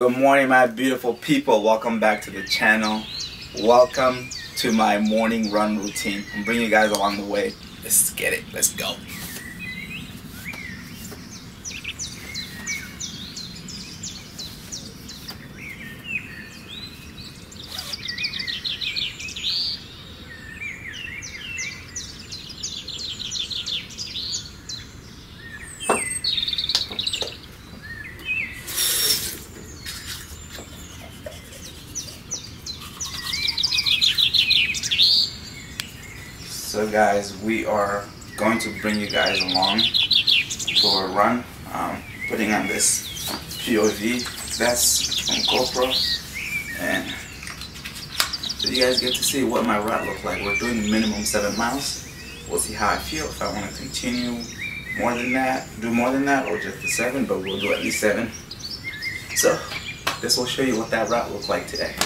Good morning, my beautiful people. Welcome back to the channel. Welcome to my morning run routine. I'm bringing you guys along the way. Let's get it. Let's go. So guys, we are going to bring you guys along to a run. Um, putting on this POV vest from GoPro and so you guys get to see what my route looks like. We're doing minimum seven miles. We'll see how I feel if I want to continue more than that, do more than that, or just the seven, but we'll do at least seven. So this will show you what that route looks like today.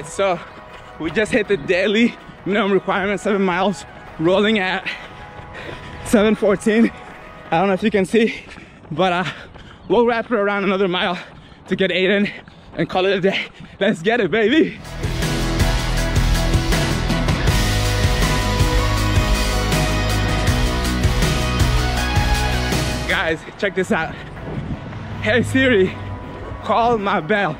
Right, so we just hit the daily minimum requirement, seven miles, rolling at 714. I don't know if you can see, but uh, we'll wrap it around another mile to get eight in and call it a day. Let's get it, baby. Guys, check this out. Hey Siri, call my bell.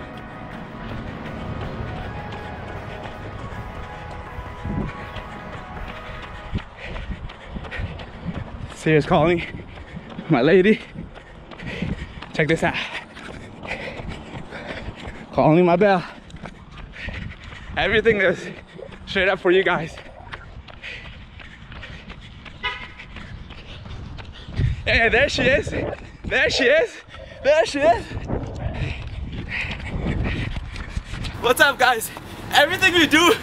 Siri's calling my lady. Check this out. Calling my bell. Everything is straight up for you guys. Hey, there she is. There she is. There she is. What's up, guys? Everything we do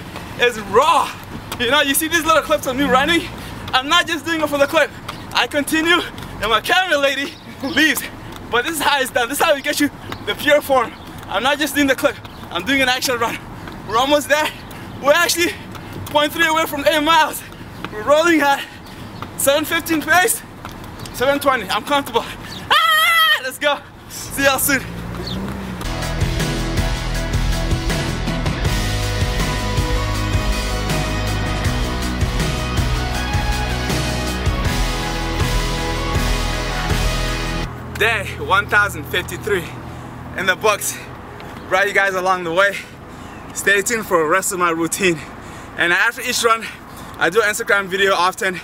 is raw. You know, you see these little clips of me running? I'm not just doing it for the clip. I continue, and my camera lady leaves. But this is how it's done. This is how we get you the pure form. I'm not just doing the clip. I'm doing an actual run. We're almost there. We're actually 0.3 away from 8 miles. We're rolling at 7.15 pace. 720, I'm comfortable. Ah, let's go. See y'all soon. Day 1053 in the books. Brought you guys along the way. Stay tuned for the rest of my routine. And after each run, I do an Instagram video often.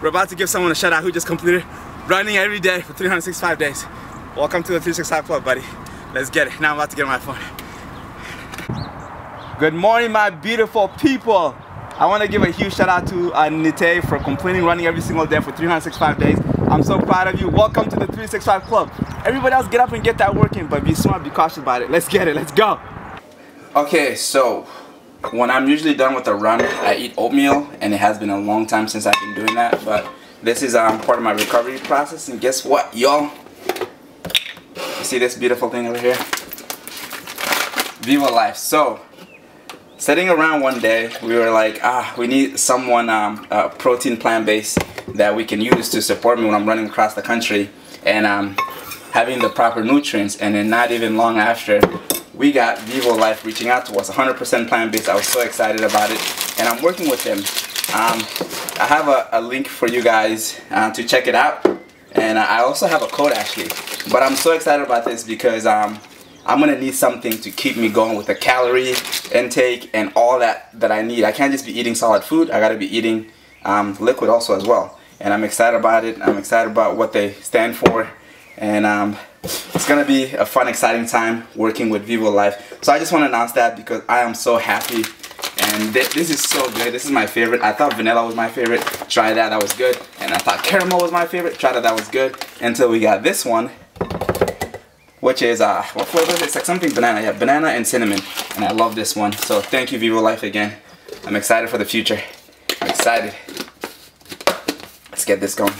We're about to give someone a shout out who just completed running every day for 365 days. Welcome to the 365 Club, buddy. Let's get it. Now I'm about to get my phone. Good morning, my beautiful people. I want to give a huge shout out to uh, Nite for completing running every single day for 365 days. I'm so proud of you. Welcome to the 365 Club. Everybody else get up and get that working, but be smart, be cautious about it. Let's get it, let's go. Okay, so when I'm usually done with a run, I eat oatmeal, and it has been a long time since I've been doing that, but this is um, part of my recovery process, and guess what, y'all? You see this beautiful thing over here? Vivo Life. So, sitting around one day, we were like, ah, we need someone, um, uh, protein plant-based that we can use to support me when I'm running across the country, and um, having the proper nutrients, and then not even long after, we got Vivo Life reaching out to us, 100% plant-based. I was so excited about it, and I'm working with them. Um, I have a, a, link for you guys uh, to check it out and I also have a code actually but I'm so excited about this because um, I'm gonna need something to keep me going with the calorie intake and all that that I need I can't just be eating solid food I gotta be eating um, liquid also as well and I'm excited about it I'm excited about what they stand for and um, it's gonna be a fun exciting time working with Vivo Life so I just want to announce that because I am so happy and th this is so good. This is my favorite. I thought vanilla was my favorite. Try that, that was good. And I thought caramel was my favorite. Try that, that was good. Until we got this one, which is, uh, what flavor is it? It's like something banana. Yeah, banana and cinnamon. And I love this one. So thank you, Vivo Life, again. I'm excited for the future. I'm excited. Let's get this going.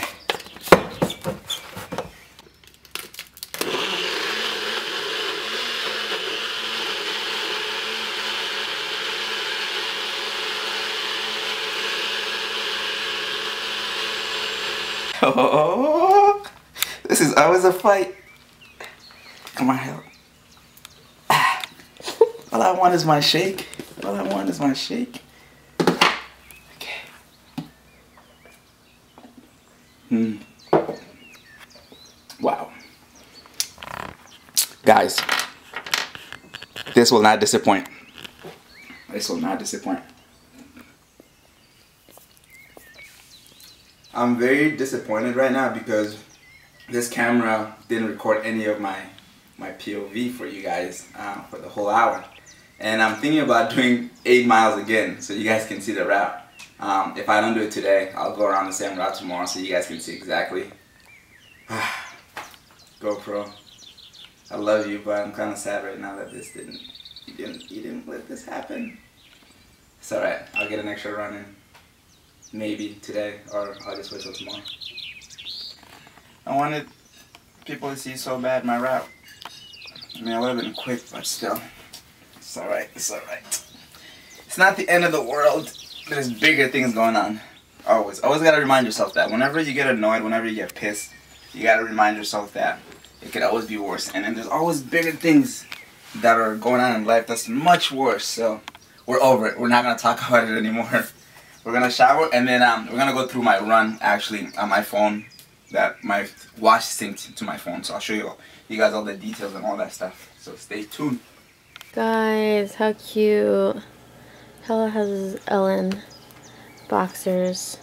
Oh, this is always a fight. Come on, help. All I want is my shake. All I want is my shake. Okay. Hmm. Wow. Guys, this will not disappoint. This will not disappoint. I'm very disappointed right now because this camera didn't record any of my POV for you guys uh, for the whole hour. And I'm thinking about doing 8 miles again so you guys can see the route. Um, if I don't do it today, I'll go around the same route tomorrow so you guys can see exactly. GoPro, I love you, but I'm kind of sad right now that this didn't, you didn't, you didn't let this happen. It's alright, I'll get an extra run in maybe today or I'll just wait till tomorrow. I wanted people to see so bad my route. I mean, I would have been quick, but still, it's alright, it's alright. it's not the end of the world. There's bigger things going on. Always. Always gotta remind yourself that. Whenever you get annoyed, whenever you get pissed, you gotta remind yourself that it could always be worse. And then there's always bigger things that are going on in life that's much worse. So we're over it. We're not gonna talk about it anymore. We're gonna shower and then um, we're gonna go through my run actually on my phone. That my watch synced to my phone, so I'll show you you guys all the details and all that stuff. So stay tuned. Guys, how cute. Hellah has Ellen boxers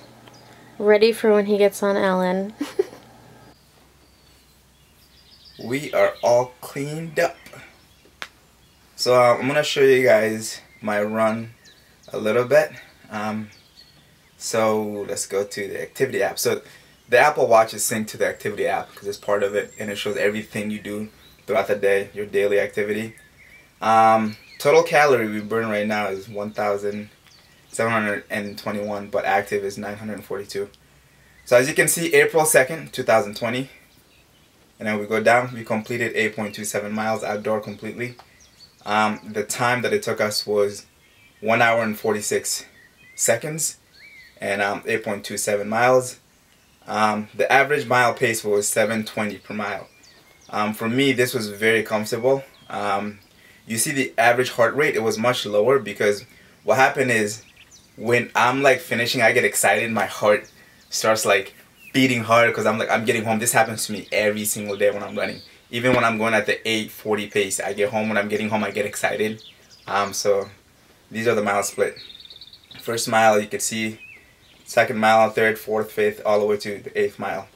ready for when he gets on Ellen. we are all cleaned up. So um, I'm gonna show you guys my run a little bit. Um, so let's go to the activity app. So the Apple Watch is synced to the activity app because it's part of it and it shows everything you do throughout the day, your daily activity. Um, total calorie we burn right now is 1,721, but active is 942. So as you can see, April 2nd, 2020. And then we go down, we completed 8.27 miles outdoor completely. Um, the time that it took us was 1 hour and 46 seconds and um, 8.27 miles. Um, the average mile pace was 720 per mile. Um, for me, this was very comfortable. Um, you see the average heart rate, it was much lower because what happened is when I'm like finishing, I get excited, my heart starts like beating hard because I'm like, I'm getting home. This happens to me every single day when I'm running. Even when I'm going at the 840 pace, I get home, when I'm getting home, I get excited. Um, so these are the mile split. First mile, you can see second mile, third, fourth, fifth, all the way to the eighth mile.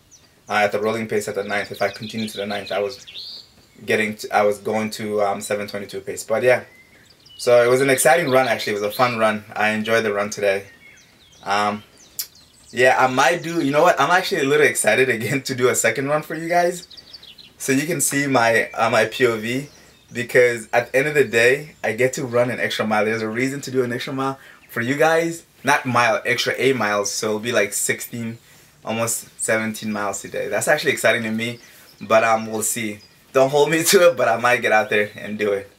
Uh, at the rolling pace at the ninth, if I continue to the ninth, I was getting, to, I was going to um, 722 pace. But yeah, so it was an exciting run. Actually, it was a fun run. I enjoyed the run today. Um, yeah, I might do. You know what? I'm actually a little excited again to do a second run for you guys, so you can see my uh, my POV. Because at the end of the day, I get to run an extra mile. There's a reason to do an extra mile for you guys not mile, extra 8 miles, so it'll be like 16, almost 17 miles today. That's actually exciting to me, but um, we'll see. Don't hold me to it, but I might get out there and do it.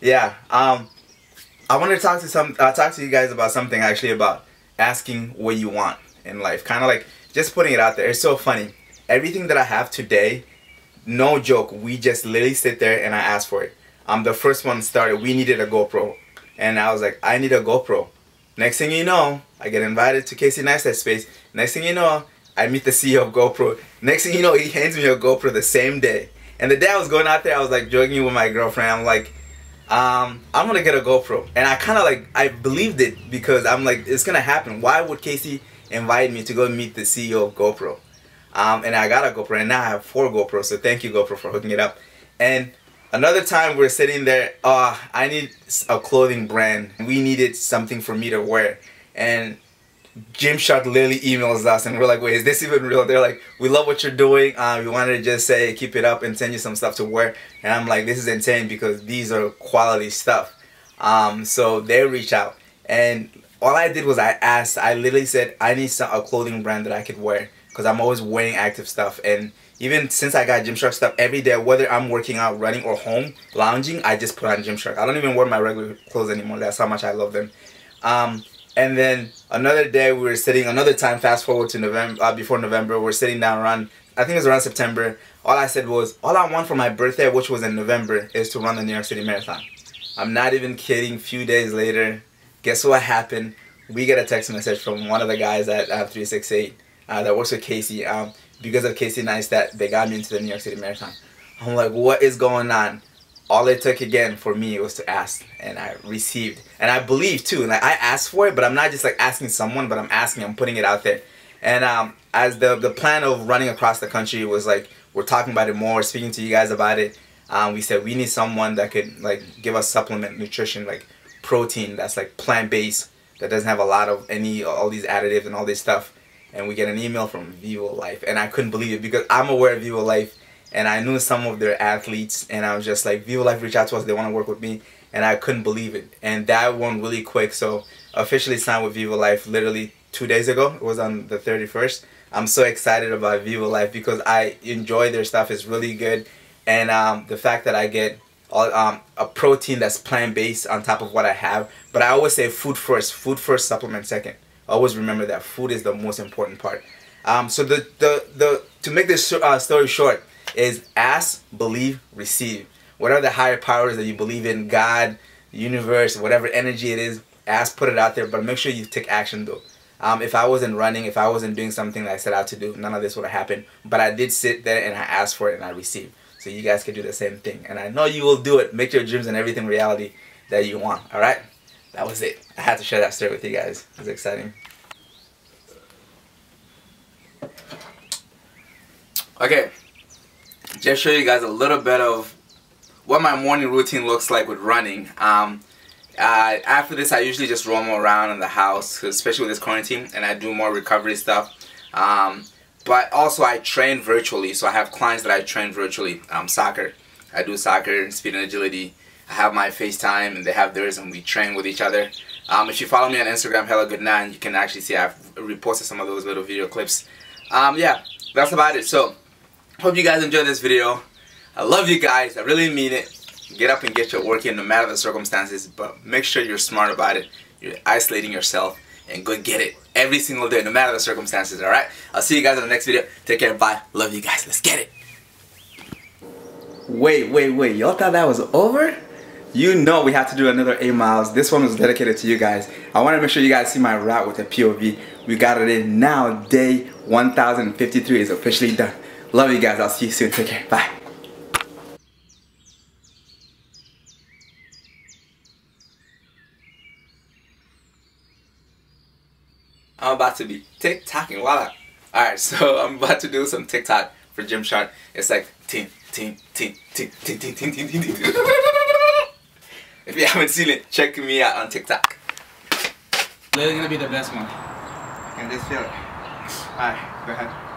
Yeah, um, I want to talk to some, uh, talk to you guys about something actually about asking what you want in life. Kind of like just putting it out there. It's so funny. Everything that I have today, no joke, we just literally sit there and I ask for it. Um, the first one started, we needed a GoPro. And I was like, I need a GoPro. Next thing you know, I get invited to Casey Neistat space. Next thing you know, I meet the CEO of GoPro. Next thing you know, he hands me a GoPro the same day. And the day I was going out there, I was like joking with my girlfriend. I'm like, um, I'm gonna get a GoPro. And I kind of like, I believed it because I'm like, it's gonna happen. Why would Casey invite me to go meet the CEO of GoPro? Um, and I got a GoPro, and now I have four GoPros. So thank you, GoPro, for hooking it up. And Another time we're sitting there, uh, I need a clothing brand. We needed something for me to wear. And Gymshark literally emails us and we're like, wait, is this even real? They're like, we love what you're doing. Uh, we wanted to just say, keep it up and send you some stuff to wear. And I'm like, this is insane because these are quality stuff. Um, so they reach out. And all I did was I asked, I literally said, I need some, a clothing brand that I could wear because I'm always wearing active stuff. And even since I got Gymshark stuff every day, whether I'm working out, running, or home, lounging, I just put on Gymshark. I don't even wear my regular clothes anymore. That's how much I love them. Um, and then another day we were sitting, another time, fast forward to November, uh, before November, we're sitting down around, I think it was around September. All I said was, all I want for my birthday, which was in November, is to run the New York City Marathon. I'm not even kidding. Few days later, guess what happened? We get a text message from one of the guys at uh, 368 uh, that works with Casey. Um, because of Casey Neistat they got me into the New York City Marathon. I'm like, what is going on? All it took again for me was to ask, and I received, and I believe too. Like I asked for it, but I'm not just like asking someone, but I'm asking, I'm putting it out there. And um, as the the plan of running across the country was like, we're talking about it more, speaking to you guys about it. Um, we said we need someone that could like give us supplement nutrition, like protein that's like plant based, that doesn't have a lot of any all these additives and all this stuff and we get an email from Vivo Life and I couldn't believe it because I'm aware of Vivo Life and I knew some of their athletes and I was just like Vivo Life reached out to us they want to work with me and I couldn't believe it and that went really quick so officially signed with Vivo Life literally two days ago it was on the 31st I'm so excited about Vivo Life because I enjoy their stuff it's really good and um, the fact that I get um, a protein that's plant based on top of what I have. But I always say food first, food first, supplement second. Always remember that food is the most important part. Um, so the, the, the, to make this uh, story short is ask, believe, receive. Whatever the higher powers that you believe in, God, universe, whatever energy it is, ask, put it out there, but make sure you take action though. Um, if I wasn't running, if I wasn't doing something that I set out to do, none of this would have happened. But I did sit there and I asked for it and I received. So you guys can do the same thing. And I know you will do it. Make your dreams and everything reality that you want. Alright? That was it. I had to share that story with you guys. It was exciting. Okay. Just show you guys a little bit of what my morning routine looks like with running. Um, uh, after this, I usually just roam around in the house, especially with this quarantine, and I do more recovery stuff. Um, but also, I train virtually, so I have clients that I train virtually. Um, soccer, I do soccer, speed and agility. I have my FaceTime, and they have theirs, and we train with each other. Um, if you follow me on Instagram, Hellah Good Nine, you can actually see I've reposted some of those little video clips. Um, yeah, that's about it. So, hope you guys enjoyed this video. I love you guys. I really mean it get up and get your work in no matter the circumstances, but make sure you're smart about it. You're isolating yourself and go get it every single day, no matter the circumstances, alright? I'll see you guys in the next video. Take care, bye. Love you guys. Let's get it. Wait, wait, wait. Y'all thought that was over? You know we have to do another 8 miles. This one was dedicated to you guys. I want to make sure you guys see my route with the POV. We got it in now. Day 1053 is officially done. Love you guys. I'll see you soon. Take care. Bye. I'm about to be TikToking voila. Alright, so I'm about to do some TikTok for Gymshark. It's like ting ting ting ting ting ting ting ting ting. If you haven't seen it, check me out on TikTok. This is gonna be the best one. I can just feel it. Alright, go ahead.